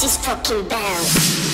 This is fucking Bell.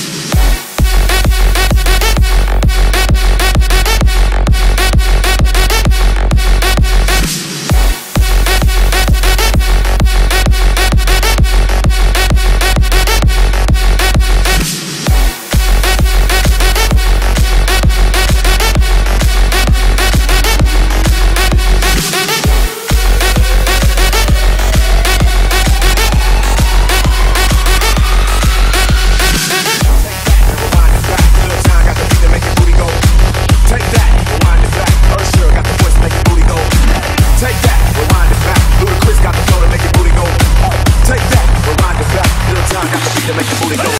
Peace.